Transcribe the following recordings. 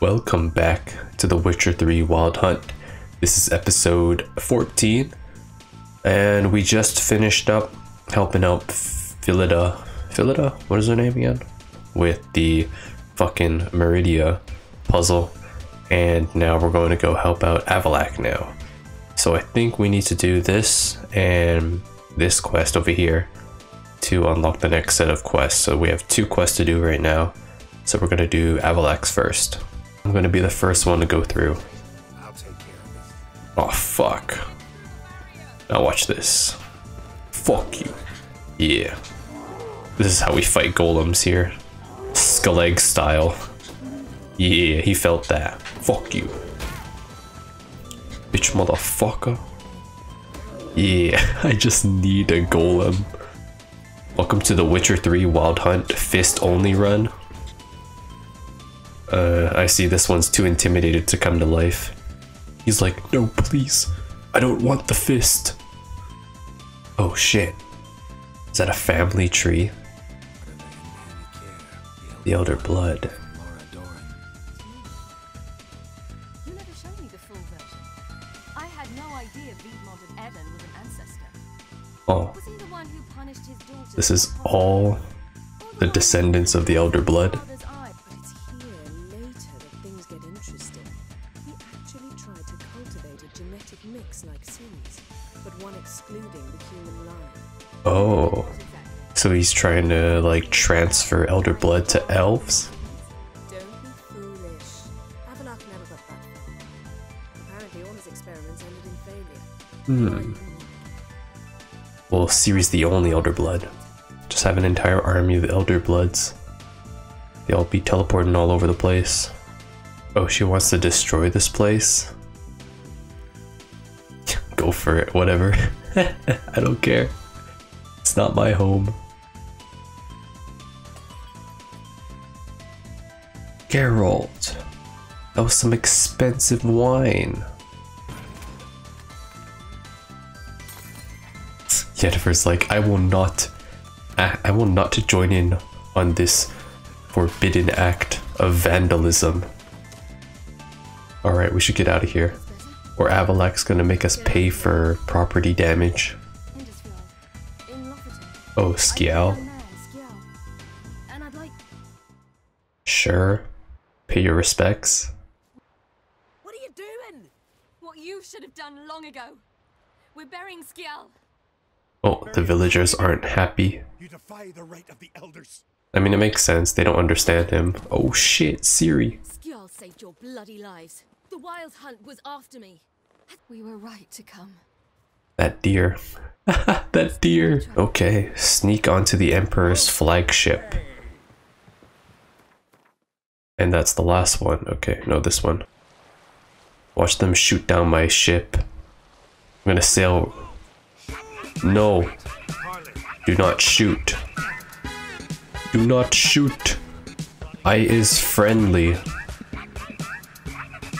Welcome back to The Witcher 3 Wild Hunt. This is episode 14, and we just finished up helping out Philida. Philida? What is her name again? With the fucking Meridia puzzle, and now we're going to go help out Avallac'h now. So I think we need to do this and this quest over here to unlock the next set of quests. So we have two quests to do right now. So we're going to do Avallac'h first. I'm gonna be the first one to go through. I'll take care of this. Oh fuck. Now watch this. Fuck you. Yeah. This is how we fight golems here. Skull egg style. Yeah, he felt that. Fuck you. Bitch motherfucker. Yeah, I just need a golem. Welcome to the Witcher 3 Wild Hunt Fist Only run. Uh, I see this one's too intimidated to come to life. He's like, no, please. I don't want the fist. Oh shit. Is that a family tree? The Elder Blood. Lara Dorren. You never showed me the full version. I had no idea Viedmont of Evan was an ancestor. Oh, Was he the one who punished his daughter? this is all the descendants of the Elder Blood. So he's trying to like transfer Elder Blood to elves? Hmm. Well, Ciri's the only Elder Blood. Just have an entire army of Elder Bloods. They'll be teleporting all over the place. Oh, she wants to destroy this place? Go for it, whatever. I don't care. It's not my home. Geralt. That was some expensive wine. Yennefer's like, I will not, I, I will not to join in on this forbidden act of vandalism. All right, we should get out of here, or Avallac'h's gonna make us pay for property damage. Oh, Skjall. Sure, pay your respects. What are you doing? What you should have done long ago. We're burying Skjall. Oh, the villagers aren't happy. You defy the right of the elders. I mean, it makes sense. They don't understand him. Oh shit, Ciri. Skjall saved your bloody lives. The Wild Hunt was after me. We were right to come. That deer. that deer. Okay, sneak onto the Emperor's flagship. And that's the last one. Okay, no, this one. Watch them shoot down my ship. I'm gonna sail. No. Do not shoot. Do not shoot. I is friendly.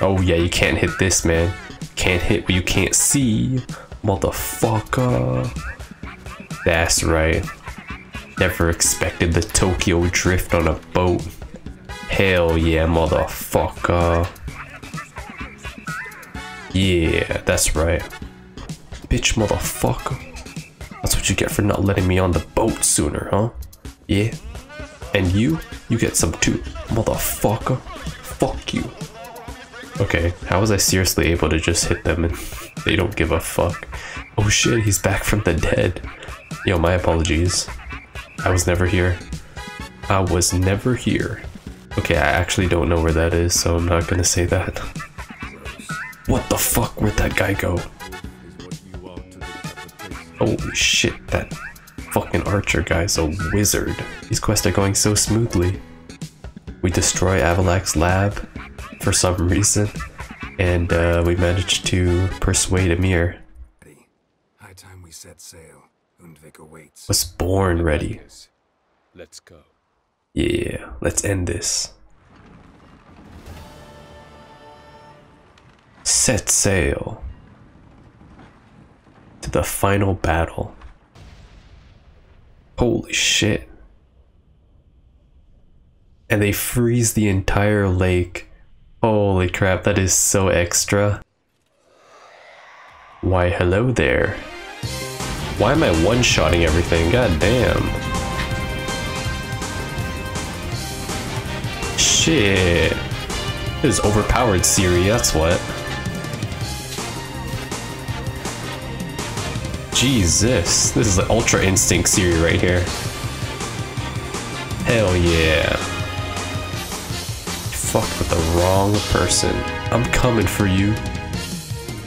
Oh yeah, you can't hit this, man. Can't hit what you can't see, motherfucker. That's right. Never expected the Tokyo drift on a boat. Hell yeah, motherfucker. Yeah, that's right. Bitch, motherfucker. That's what you get for not letting me on the boat sooner, huh? Yeah. And you, you get some too, motherfucker. Fuck you. Okay, how was I seriously able to just hit them and they don't give a fuck? Oh shit, he's back from the dead. Yo, my apologies. I was never here. I was never here. Okay, I actually don't know where that is, so I'm not gonna say that. What the fuck? Where'd that guy go? Is what you ought to the interpretation. Holy shit, that fucking archer guy's a wizard. These quests are going so smoothly. We destroy Avallac'h's lab for some reason, and uh, we managed to persuade. Ready. High time we set sail. Undvik awaits. Was born ready. Let's go. Yeah, let's end this. Set sail to the final battle. Holy shit. And they freeze the entire lake Holy crap, that is so extra. Why, hello there. Why am I one-shotting everything? God damn. Shit. This is overpowered Ciri, that's what. Jesus, this is the Ultra Instinct Ciri right here. Hell yeah. Fucked with the wrong person. I'm coming for you.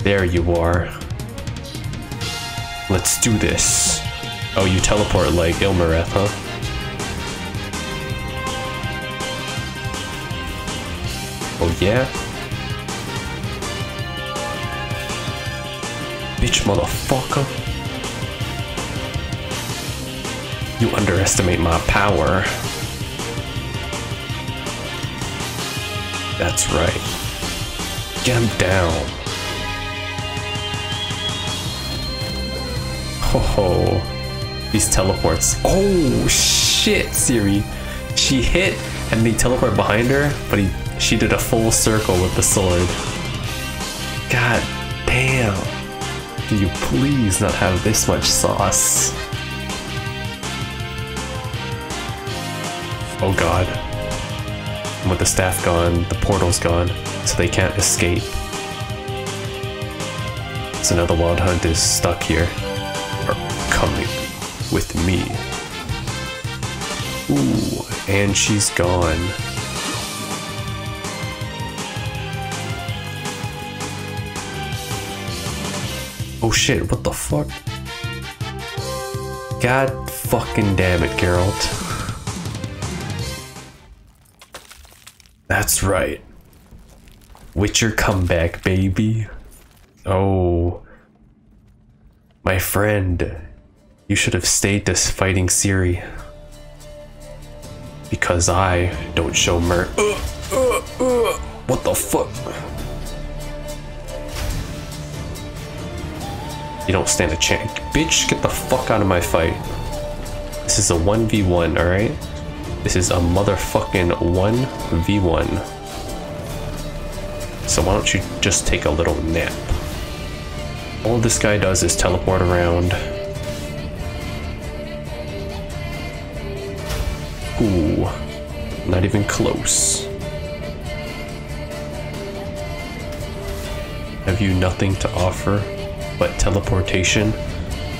There you are. Let's do this. Oh, you teleport like Imlerith, huh? Oh yeah? Bitch motherfucker. You underestimate my power. That's right. Get him down. Ho ho. These teleports. Oh shit, Ciri. She hit and they teleport behind her, but he she did a full circle with the sword. God damn. Can you please not have this much sauce? Oh god. And with the staff gone, the portal's gone, so they can't escape. So now the Wild Hunt is stuck here. Or coming with me. Ooh, and she's gone. Oh shit, what the fuck? God fucking damn it, Geralt. That's right. Witcher comeback, baby. Oh. My friend. You should have stayed this fighting Ciri. Because I don't show mer- uh, uh, uh. What the fuck? You don't stand a chance. Bitch, get the fuck out of my fight. This is a 1v1, alright? This is a motherfucking 1v1. So why don't you just take a little nap? All this guy does is teleport around. Ooh, not even close. Have you nothing to offer but teleportation?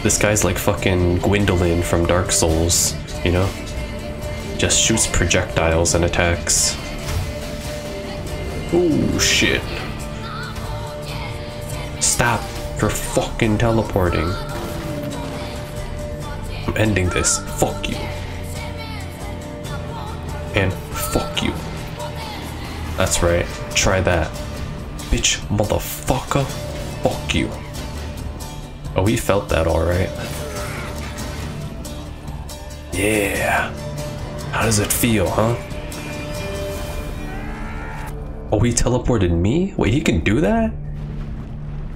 This guy's like fucking Gwyndolin from Dark Souls, you know? Just shoots projectiles and attacks. Oh shit. Stop. You're fucking teleporting. I'm ending this. Fuck you. And fuck you. That's right. Try that. Bitch, motherfucker. Fuck you. Oh, he felt that alright. Yeah. How does it feel, huh? Oh, he teleported me? Wait, he can do that?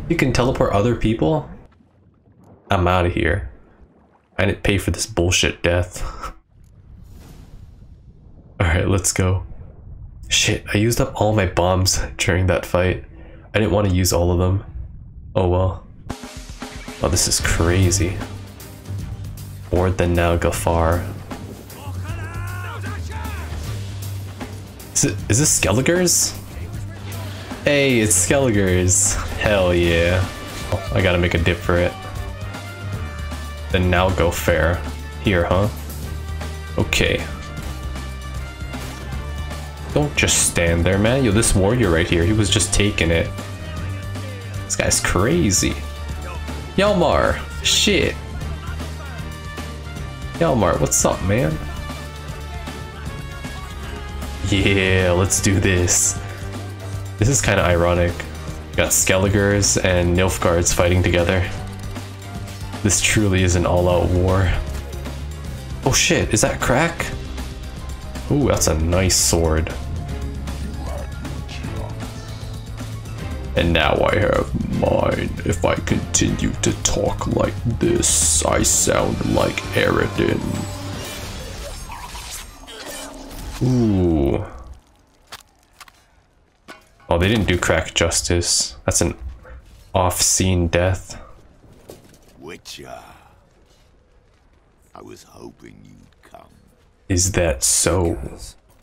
He can teleport other people? I'm out of here. I didn't pay for this bullshit death. Alright, let's go. Shit, I used up all my bombs during that fight. I didn't want to use all of them. Oh well. Oh, this is crazy. More than now, Gafar. Is, it, is this Skelligers? Hey, it's Skelligers. Hell yeah. Oh, I gotta make a dip for it. Then now go fair. Here, huh? Okay. Don't just stand there, man. Yo, this warrior right here, he was just taking it. This guy's crazy. Hjalmar, shit. Hjalmar, what's up, man? Yeah, let's do this. This is kind of ironic. We got Skelligers and Nilfgaards fighting together. This truly is an all-out war. Oh shit, is that Crach? Ooh, that's a nice sword. And now I have mine. If I continue to talk like this, I sound like Eredin. Ooh. Oh, they didn't do Crach justice. That's an off-scene death. Witcher. I was hoping you'd come. Is that so?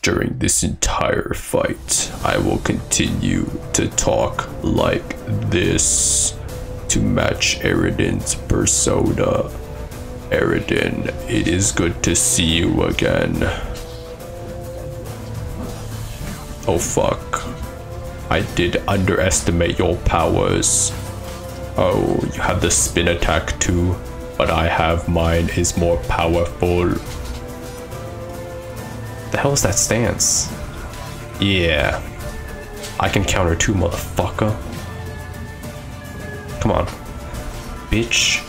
During this entire fight, I will continue to talk like this to match Eredin's persona. Eredin, it is good to see you again. Oh fuck. I did underestimate your powers. Oh, you have the spin attack too, but I have mine is more powerful. The hell is that stance? Yeah. I can counter two, motherfucker. Come on. Bitch.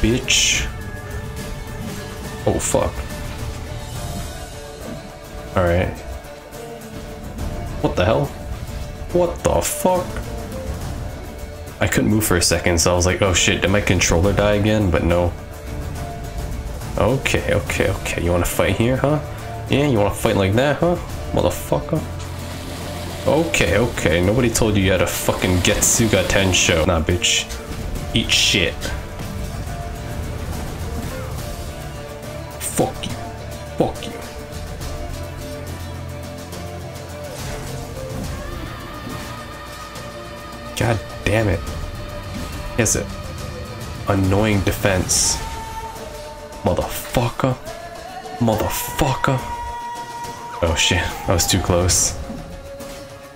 Bitch. Oh, fuck. Alright. What the hell? What the fuck? I couldn't move for a second, so I was like, oh shit, did my controller die again? But no. Okay, okay, okay. You wanna fight here, huh? Yeah, you wanna fight like that, huh? Motherfucker. Okay, okay. Nobody told you you had a fucking Getsuga Tensho. Nah, bitch. Eat shit. God damn it. Is it? Annoying defense. Motherfucker. Motherfucker. Oh shit, that was too close.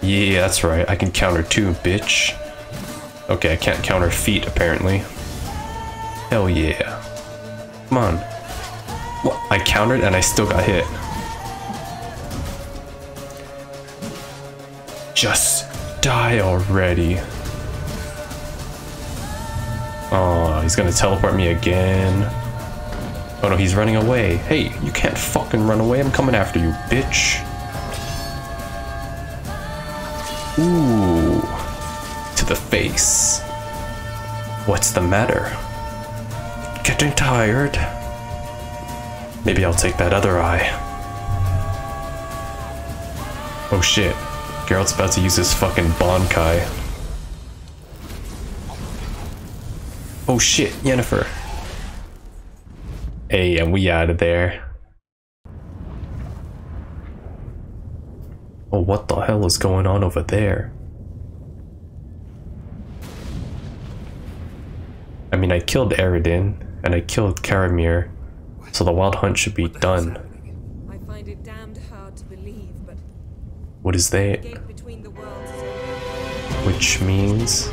Yeah, that's right. I can counter too, bitch. Okay, I can't counter feet apparently. Hell yeah. Come on. I countered and I still got hit. Just die already. Oh, he's gonna teleport me again. Oh no, he's running away. Hey, you can't fucking run away. I'm coming after you, bitch. Ooh. To the face. What's the matter? Getting tired? Maybe I'll take that other eye. Oh shit. Geralt's about to use his fucking Bankai. Oh shit, Yennefer. Hey, and we out of there. Oh, what the hell is going on over there? I mean, I killed Eredin, and I killed Caranthir, so the wild hunt should be done. What is that? Which means...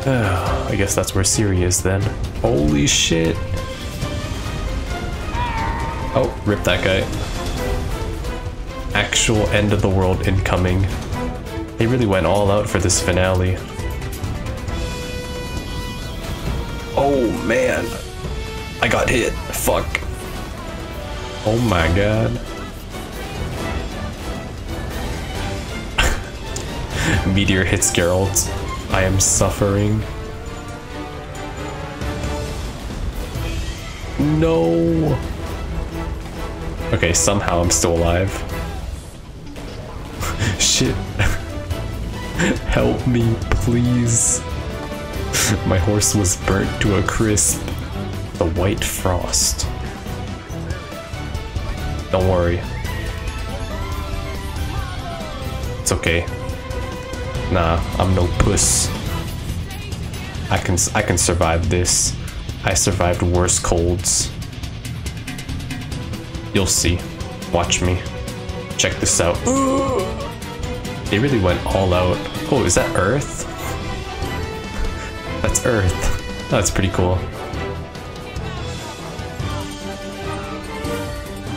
Closed. I guess that's where Ciri is then. Holy shit. Oh, rip that guy. Actual end of the world incoming. They really went all out for this finale. Oh man. I got hit. Fuck. Oh my god. Meteor hits Geralt. I am suffering. No. Okay, somehow I'm still alive. Shit. Help me, please. My horse was burnt to a crisp. The white frost. Don't worry. It's okay. Nah, I'm no puss. I can I can survive this. I survived worse colds. You'll see. Watch me. Check this out. They really went all out. Oh, is that Earth? That's Earth. That's pretty cool.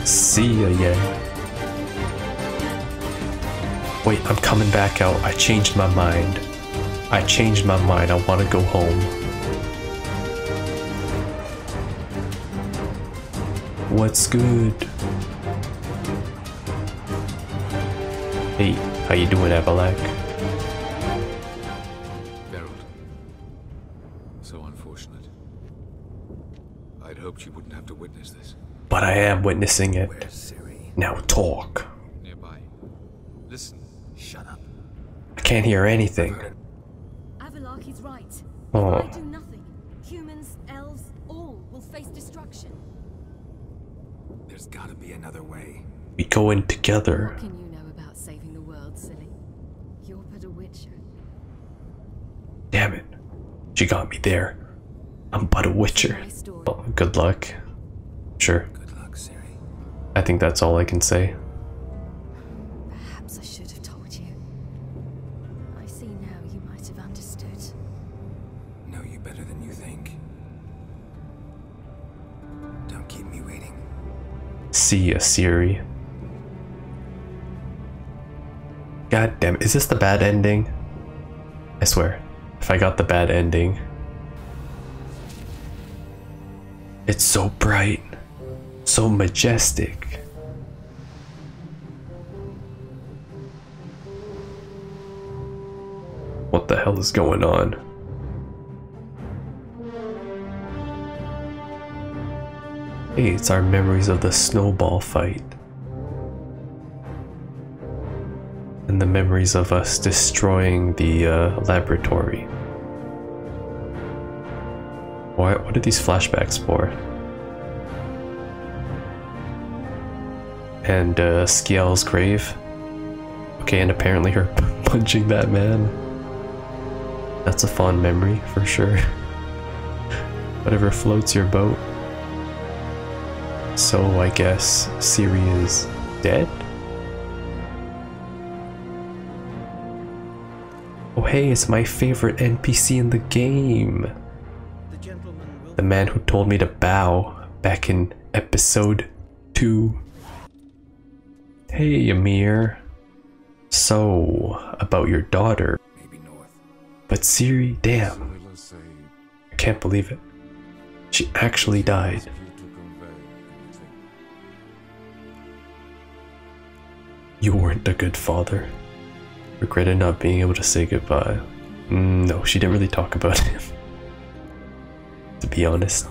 See ya, yeah. Wait, I'm coming back out. I changed my mind. I changed my mind. I want to go home. What's good? Hey, how you doing, Avallac'h? Am witnessing it. Now talk. Nearby. Listen. Shut up. I can't hear anything. Avallac'h is right. Oh. If I do nothing, humans, elves, all will face destruction. There's gotta be another way. We go in together. What together. can you know about saving the world, silly? You're but a witcher. Damn it. She got me there. I'm but a witcher. My story. Well, good luck. Sure. Good luck, Ciri. I think that's all I can say. Perhaps I should have told you. I see now you might have understood. Know you better than you think. Don't keep me waiting. See ya, Ciri. God damn it. Is this the bad ending? I swear. If I got the bad ending. It's so bright. So majestic. Hell is going on? Hey, it's our memories of the snowball fight. And the memories of us destroying the uh, laboratory. What, what are these flashbacks for? And uh, Skjall's grave. Okay, and apparently her punching that man. That's a fond memory for sure. Whatever floats your boat. So I guess Ciri is dead? Oh hey, it's my favorite NPC in the game. The man who told me to bow back in episode 2. Hey Emhyr. So, about your daughter. But Ciri, damn, I can't believe it. She actually died. you weren't a good father. Regretted not being able to say goodbye. Mm, no, she didn't really talk about him. to be honest.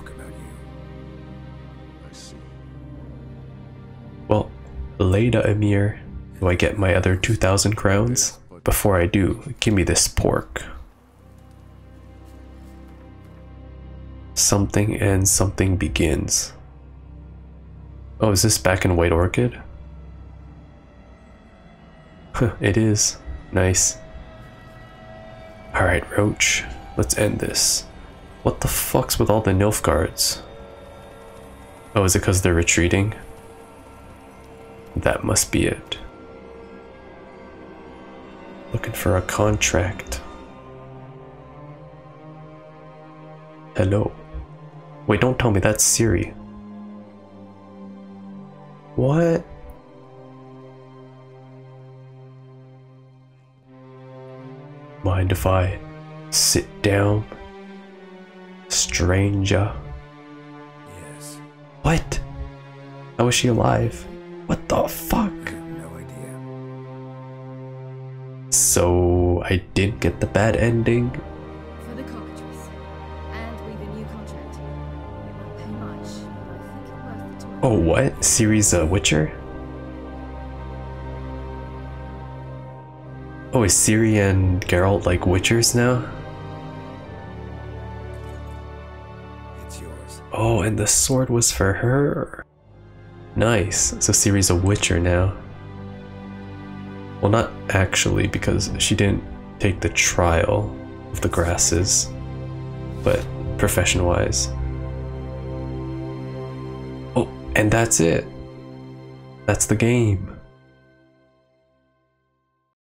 Well, later, Emhyr. Do I get my other 2,000 crowns? Before I do, give me this pork. Something and something begins. Oh, is this back in White Orchard? Huh, it is. Nice. Alright, Roach. Let's end this. What the fuck's with all the Nilfgaards? Oh, is it because they're retreating? That must be it. Looking for a contract. Hello. Wait, don't tell me that's Ciri. What? Mind if I sit down? Stranger. Yes. What? How is she alive? What the fuck? No idea. So I didn't get the bad ending. Oh, what? Ciri's uh, Witcher? Oh, is Ciri and Geralt like Witchers now? It's yours. Oh, and the sword was for her. Nice. So Ciri's a Witcher now. Well, not actually, because she didn't take the trial of the grasses, but profession wise. Oh, and that's it. That's the game.